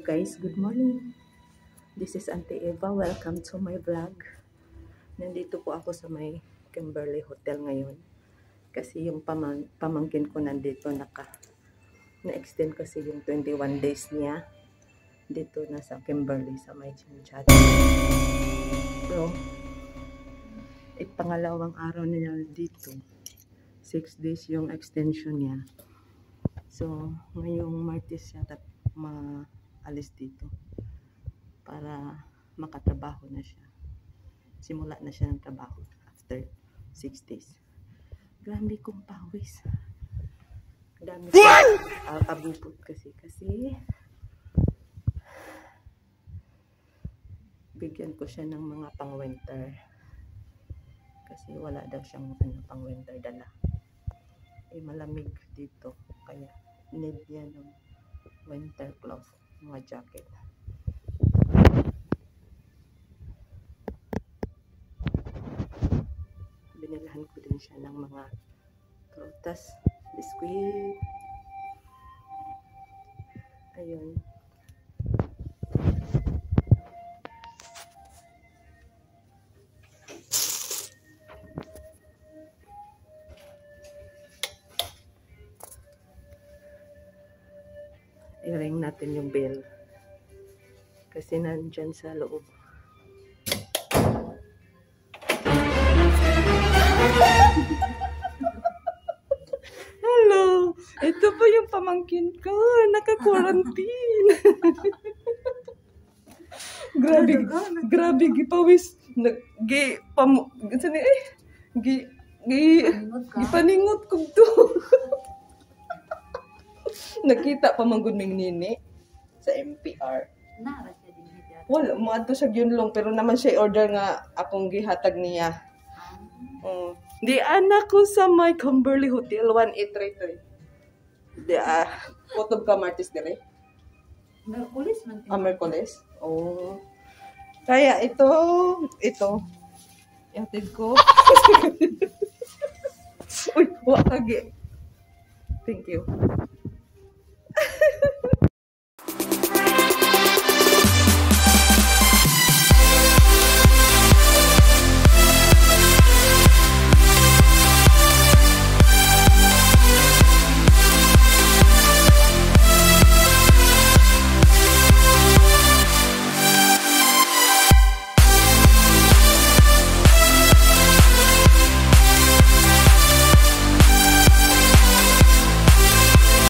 Guys, good morning. This is Auntie Eva. Welcome to my vlog. Nandito po ako sa may Kimberly Hotel ngayon. Kasi yung pamang pamangkin ko nandito naka na-extend kasi yung 21 days niya dito na sa Kimberly sa may Chinchat. So, ipangalawang araw niya dito. 6 days yung extension niya. So, ngayong Martes siya tat maalis dito para makatrabaho na siya. Simula na siya ng trabaho after 6 days. Grabe kong pawis. Dami ko uh, abupot kasi. Kasi bigyan ko siya ng mga pang-winter. Kasi wala daw siyang ano, pang-winter dala. Eh, malamig dito. Kaya need niya ng winter clothes, jacket. Binilahan ko din siya ng mga prutas, biskuit. Ayun. I-ring natin yung bell. Kasi nandyan sa loob. Hello! Ito po yung pamangkin ko. Naka-quarantine. grabe, grabe, gipawis. Gi, pam, eh? Gi, gi, gipaningot ko to. Nakita pa man gud nini sa MPR. Nara siya din. Wala, maadto sa Gyunlong pero naman siya order nga akong gihatag niya. Oh. Di anak ko sa my Kimberly Hotel 1833. Di ah, kutob ka Martis dire. Merkulis man. Ah, Merkules. Oh. Kaya ito, ito. Yatid ko. Uy, wa kagi. Thank you.